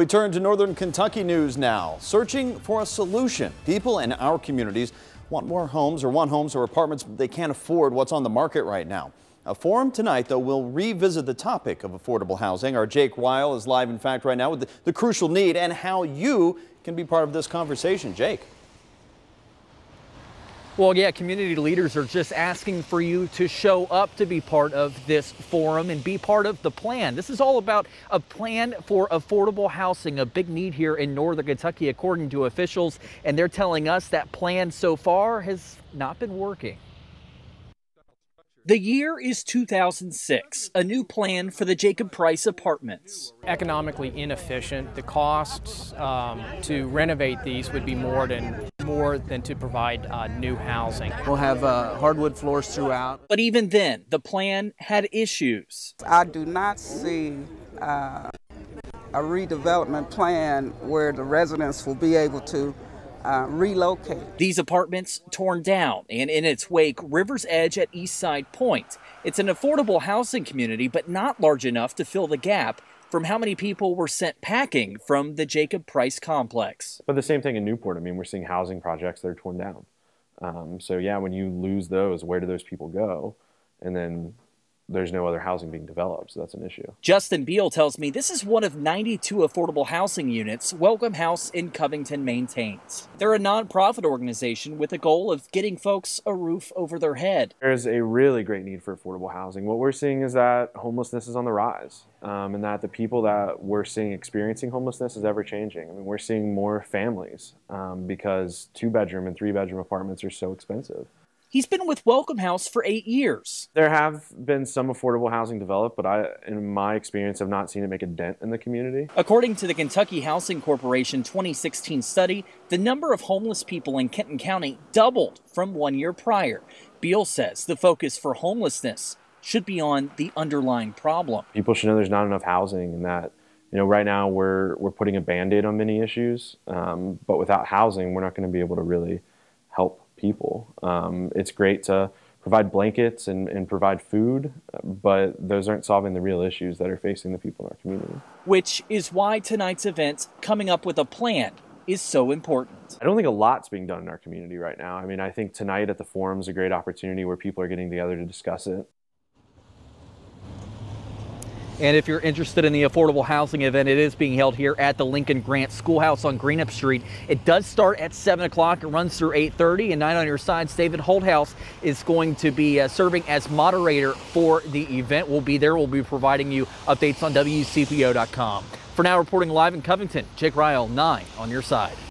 We turn to Northern Kentucky news now. Searching for a solution. People in our communities want more homes or want homes or apartments they can't afford what's on the market right now. A forum tonight, though, will revisit the topic of affordable housing. Our Jake Ryle is live, in fact, right now with the, the crucial need and how you can be part of this conversation. Jake. Well, yeah, community leaders are just asking for you to show up to be part of this forum and be part of the plan. This is all about a plan for affordable housing, a big need here in Northern Kentucky, according to officials. And they're telling us that plan so far has not been working. The year is 2006, a new plan for the Jacob Price apartments. Economically inefficient. The costs um, to renovate these would be more than more than to provide uh, new housing. We'll have uh, hardwood floors throughout. But even then, the plan had issues. I do not see uh, a redevelopment plan where the residents will be able to uh, relocate. These apartments torn down, and in its wake, River's Edge at Eastside Point. It's an affordable housing community, but not large enough to fill the gap from how many people were sent packing from the Jacob Price complex. But the same thing in Newport. I mean, we're seeing housing projects that are torn down. Um, so yeah, when you lose those, where do those people go? And then there's no other housing being developed, so that's an issue. Justin Beal tells me this is one of 92 affordable housing units Welcome House in Covington maintains. They're a nonprofit organization with a goal of getting folks a roof over their head. There's a really great need for affordable housing. What we're seeing is that homelessness is on the rise, um, and that the people that we're seeing experiencing homelessness is ever changing. I mean, we're seeing more families um, because two bedroom and three bedroom apartments are so expensive. He's been with Welcome House for eight years. There have been some affordable housing developed, but I, in my experience, have not seen it make a dent in the community. According to the Kentucky Housing Corporation 2016 study, the number of homeless people in Kenton County doubled from one year prior. Beal says the focus for homelessness should be on the underlying problem. People should know there's not enough housing and that you know, right now we're we're putting a band-aid on many issues, um, but without housing, we're not going to be able to really people. Um, it's great to provide blankets and, and provide food, but those aren't solving the real issues that are facing the people in our community. Which is why tonight's event, coming up with a plan, is so important. I don't think a lot's being done in our community right now. I mean, I think tonight at the forum is a great opportunity where people are getting together to discuss it. And if you're interested in the affordable housing event, it is being held here at the Lincoln Grant Scholar House on Greenup Street. It does start at 7 o'clock. It runs through 8.30. And 9 on Your Side's, David Holthouse is going to be uh, serving as moderator for the event. We'll be there. We'll be providing you updates on WCPO.com. For now, reporting live in Covington, Jake Ryle, 9 on your side.